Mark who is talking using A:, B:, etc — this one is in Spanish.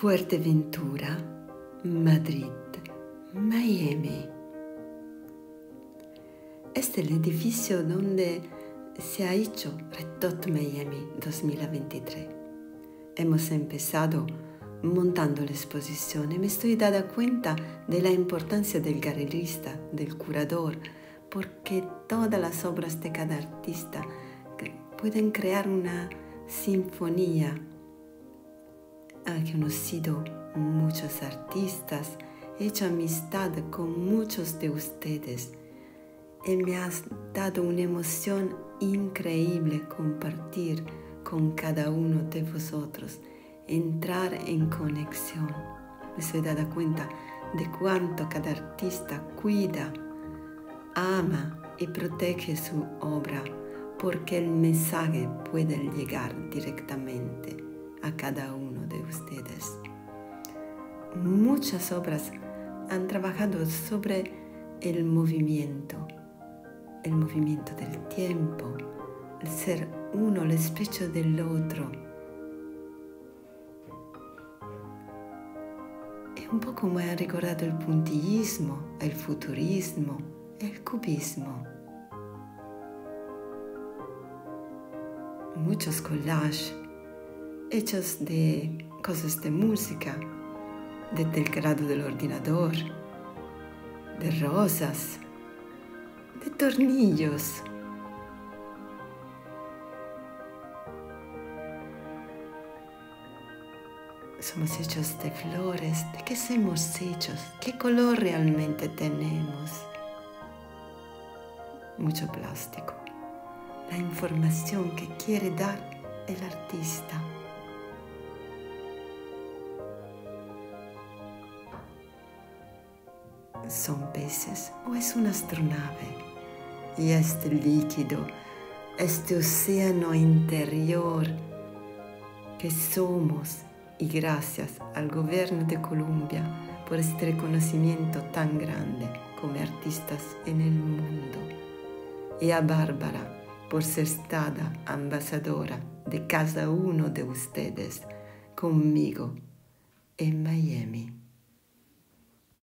A: Fuerteventura, Madrid, Miami. Este es el edificio donde se ha hecho Red Dot Miami 2023. Hemos empezado montando la exposición me estoy dando cuenta de la importancia del galerista, del curador, porque todas las obras de cada artista pueden crear una sinfonía. Ha conocido muchos artistas, he hecho amistad con muchos de ustedes y me ha dado una emoción increíble compartir con cada uno de vosotros, entrar en conexión. Me estoy dada cuenta de cuánto cada artista cuida, ama y protege su obra porque el mensaje puede llegar directamente a cada uno ustedes. Muchas obras han trabajado sobre el movimiento, el movimiento del tiempo, el ser uno, el espejo del otro. Y un poco me ha recordado el puntillismo, el futurismo, el cubismo. muchos collages hechos de cosas de música, de teclado del ordenador, de rosas, de tornillos. Somos hechos de flores, ¿de qué somos hechos? ¿Qué color realmente tenemos? Mucho plástico la información que quiere dar el artista. ¿Son peces o es una astronave? Y este líquido, este océano interior que somos y gracias al gobierno de Colombia por este reconocimiento tan grande como artistas en el mundo. Y a Bárbara por ser estada ambasadora de cada uno de ustedes conmigo en Miami.